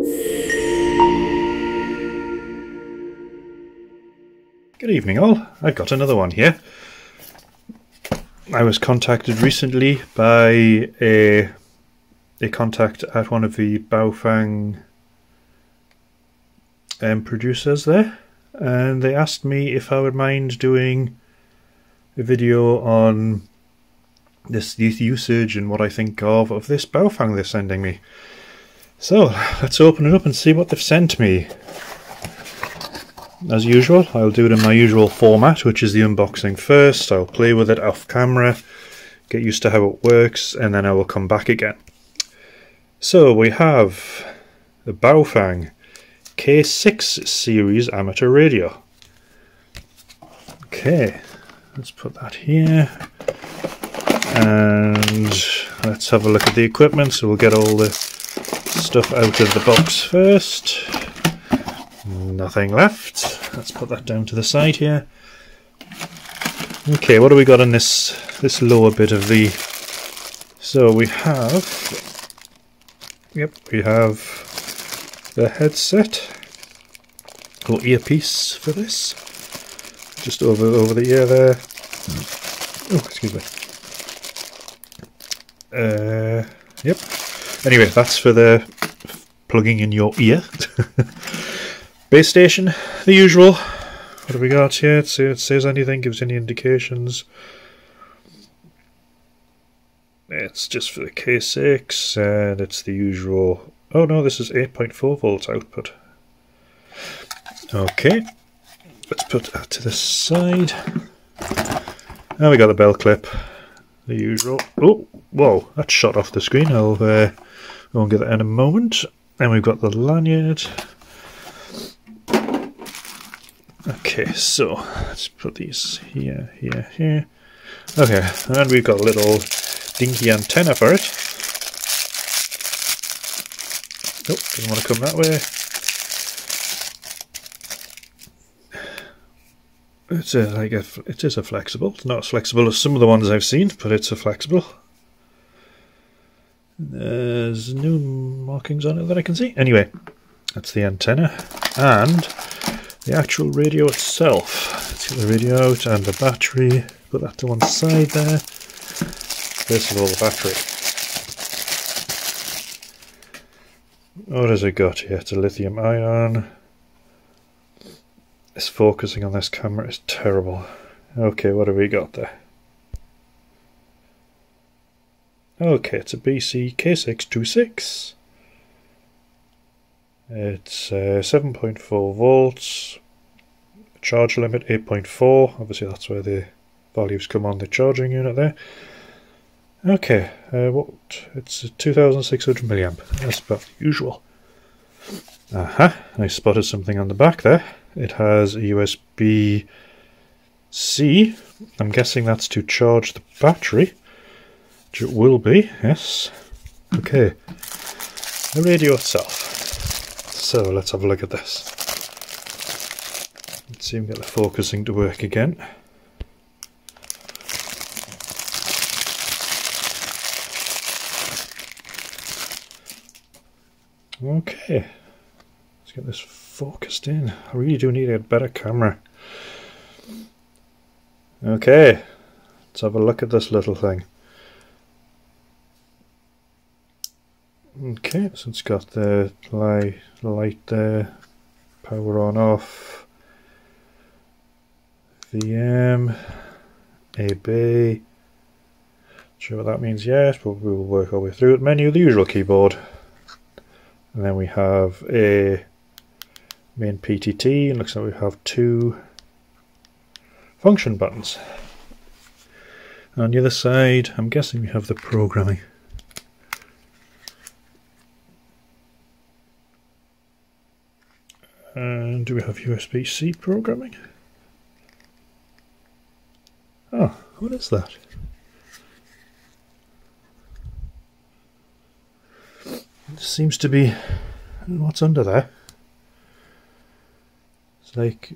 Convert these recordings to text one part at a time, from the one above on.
Good evening, all. I've got another one here. I was contacted recently by a a contact at one of the Baofeng um, producers there, and they asked me if I would mind doing a video on this, usage and what I think of of this Baofeng they're sending me. So let's open it up and see what they've sent me. As usual, I'll do it in my usual format, which is the unboxing first. I'll play with it off camera, get used to how it works, and then I will come back again. So we have the Baofeng K6 series amateur radio. Okay, let's put that here. And let's have a look at the equipment. So we'll get all the stuff out of the box first. Nothing left. Let's put that down to the side here. Okay, what do we got in this this lower bit of the so we have yep, we have the headset or earpiece for this. Just over over the ear there. Oh, excuse me. Uh, yep. Anyway, that's for the plugging in your ear. Base station, the usual. What have we got here? It says, it says anything, gives any indications. It's just for the K6, and it's the usual. Oh no, this is 8.4 volts output. Okay, let's put that to the side. Now we got the bell clip, the usual. Oh, whoa, that shot off the screen. I'll uh, and get that in a moment. And we've got the lanyard. Okay, so let's put these here, here, here. Okay, and we've got a little dinky antenna for it. Nope, doesn't want to come that way. It's a, like a, it is a flexible. It's not as flexible as some of the ones I've seen, but it's a flexible. There's no markings on it that I can see. Anyway, that's the antenna and the actual radio itself. Let's get the radio out and the battery. Put that to one side there. First of all, the battery. What has it got here? It's a lithium ion. This focusing on this camera is terrible. Okay, what have we got there? Okay, it's a BC K626. It's uh, 7.4 volts. Charge limit 8.4. Obviously, that's where the values come on the charging unit there. Okay, uh, what? It's 2,600 milliamp. That's about the usual. Aha, I spotted something on the back there. It has a USB C. I'm guessing that's to charge the battery, which it will be, yes. Okay, the radio itself. So let's have a look at this. Let's see if we get the focusing to work again. Okay, let's get this focused in. I really do need a better camera. Okay, let's have a look at this little thing. Okay, so it's got the light, light there, power on off, VM, AB, sure what that means yet, but we will work our way through it. Menu, the usual keyboard. And then we have a main PTT, and looks like we have two function buttons. And On the other side, I'm guessing we have the programming. And do we have USB-C programming? Oh, what is that? It seems to be what's under there. It's like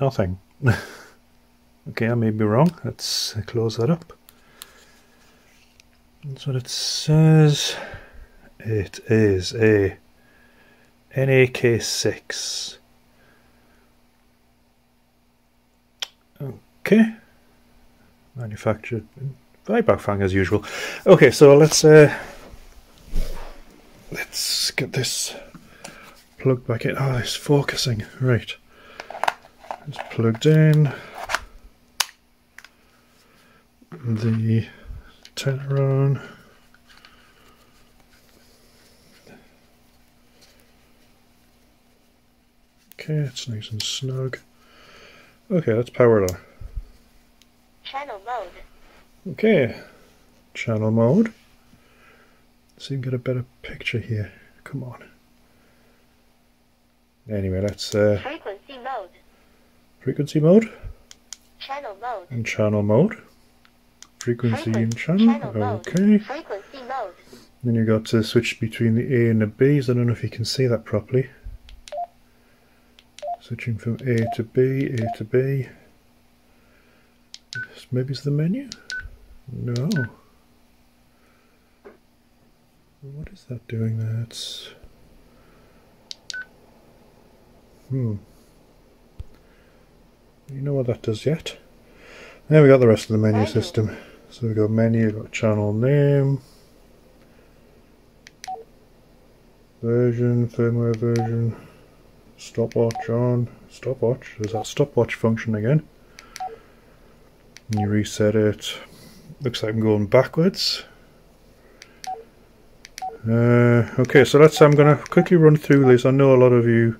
nothing. okay, I may be wrong. Let's close that up. That's what it says. It is a NAK6. Okay. Manufactured by Baofeng as usual. Okay, so let's uh, let's get this plugged back in. Oh, it's focusing. Right. It's plugged in. The turn. Okay, it's nice and snug. Okay, let's power it on. Channel mode. Okay, channel mode. See if we can get a better picture here. Come on. Anyway, let's uh, Frequency mode. frequency mode Channel mode. and channel mode. Frequency and Frequency. channel. mode. Okay. Frequency mode. Then you've got to switch between the A and the B's. I don't know if you can see that properly. Switching from A to B, A to B. This Maybe it's the menu? No. What is that doing there? It's. Hmm. You know what that does yet? There we got the rest of the menu Menu. system. So we've got menu, we've got channel name, version, firmware version, stopwatch on, stopwatch, there's that stopwatch function again. And you reset it, looks like I'm going backwards. Uh, okay, so let's, I'm going to quickly run through this. I know a lot of you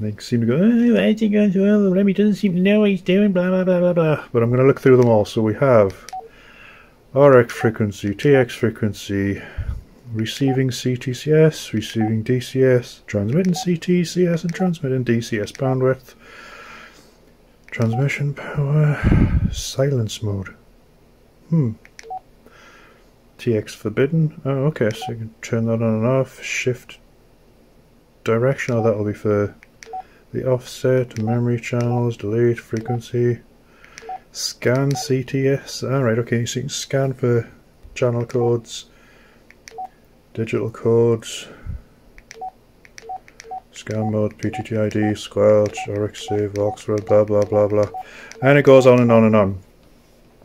they seem to go, oh, is he going so well? Remy doesn't seem to know what he's doing, blah, blah, blah, blah, blah. But I'm going to look through them all. So we have RX frequency, TX frequency, receiving CTCS, receiving DCS, transmitting CTCS, and transmitting DCS bandwidth, transmission power, silence mode. Hmm. TX forbidden. Oh, okay, so you can turn that on and off. Shift direction. Oh, that'll be for the offset, memory channels, delete, frequency, scan CTS. Alright, okay, so you can scan for channel codes, digital codes, scan mode, PTTID, squelch, RX save, Oxford, blah blah blah blah. And it goes on and on and on.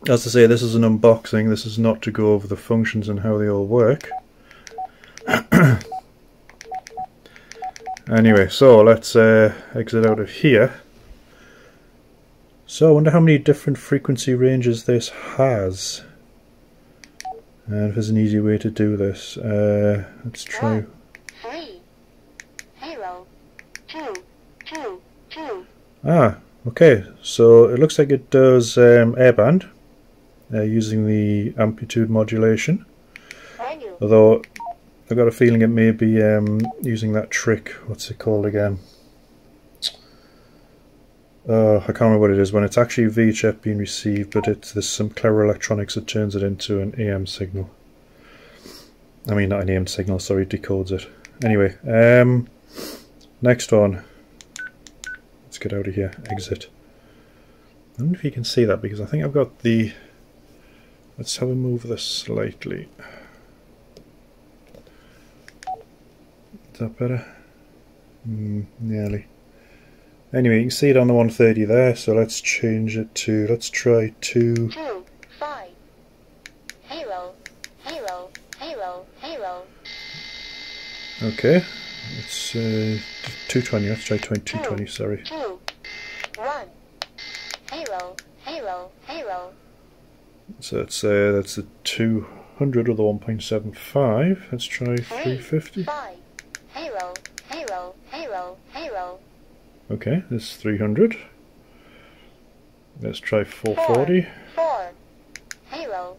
As I say, this is an unboxing, this is not to go over the functions and how they all work. Anyway, so let's uh, exit out of here. So I wonder how many different frequency ranges this has. And if there's an easy way to do this. Uh, let's try. One, three, zero, two, two, two. Ah, okay. So it looks like it does um, airband uh, using the amplitude modulation. Although I've got a feeling it may be um, using that trick. What's it called again? Uh, I can't remember what it is. When it's actually VHF being received, but it's there's some clever electronics that turns it into an AM signal. I mean, not an AM signal. Sorry, decodes it. Anyway, um, next one. Let's get out of here. Exit. I don't know if you can see that because I think I've got the. Let's have a move this slightly. Is that better? Mm, nearly. Anyway, you can see it on the 130 there, so let's change it to, let's try 2. Two, five. Zero, zero, zero, zero. Okay, it's uh, 220, let's try 20, 220, sorry. Two, one. Zero, zero, zero. So that's, uh, that's the 200 or the 1.75. Let's try Three, 350. five. Zero, zero, zero, zero. Okay, this 300. Let's try 440. Four, zero,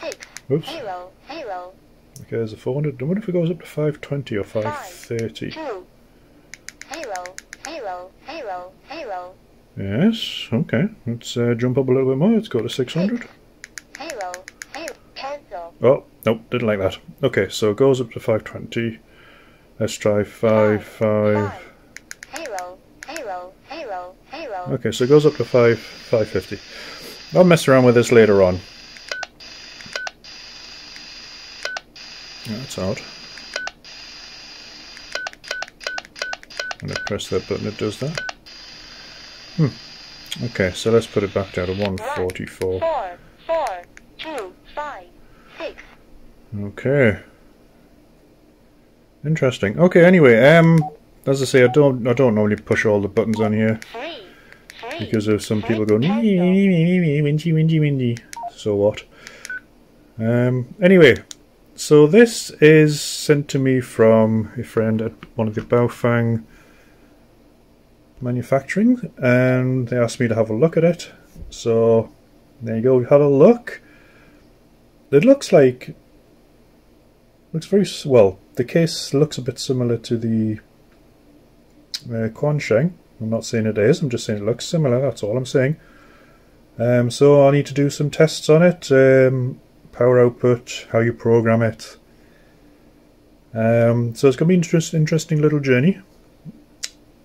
six, Oops. zero, zero. Okay, there's a 400. I wonder if it goes up to 520 or 530? Two, zero, zero, zero, zero, Yes, okay. Let's uh, jump up a little bit more. Let's go to 600. zero, zero. Cancel. Oh, nope, didn't like that. Okay, so it goes up to 520. Let's try 5, 5. Five, zero, zero, zero, zero. Okay, so it goes up to 5, 550. I'll mess around with this later on. That's odd. When I press that button, it does that. Hmm. Okay, so let's put it back down to 144. Four, four, two, five, six. Okay. Interesting. Okay, anyway, um, as I say, I don't, I don't normally push all the buttons on here three. Because of some people go Cancel. windy, windy, windy. So what? Um. Anyway, so this is sent to me from a friend at one of the Baofeng manufacturing, and they asked me to have a look at it. So there you go. We had a look. It looks like looks very well. The case looks a bit similar to the uh, Quansheng. I'm not saying it is. I'm just saying it looks similar. That's all I'm saying. Um, so I need to do some tests on it. Um, power output, how you program it. Um, so it's going to be an interest, interesting little journey.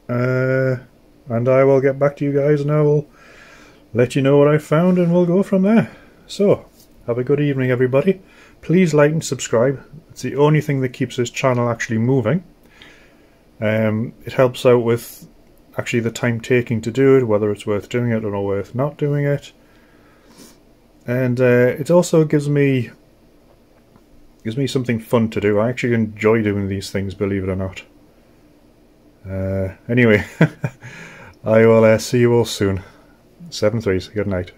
Uh, and I will get back to you guys and I will let you know what I found and we'll go from there. So, have a good evening, everybody. Please like and subscribe. It's the only thing that keeps this channel actually moving. Um, it helps out with actually the time taking to do it, whether it's worth doing it or not worth not doing it. And uh, it also gives me gives me something fun to do. I actually enjoy doing these things, believe it or not. Uh, anyway, I will uh, see you all soon. Seven threes. Good night.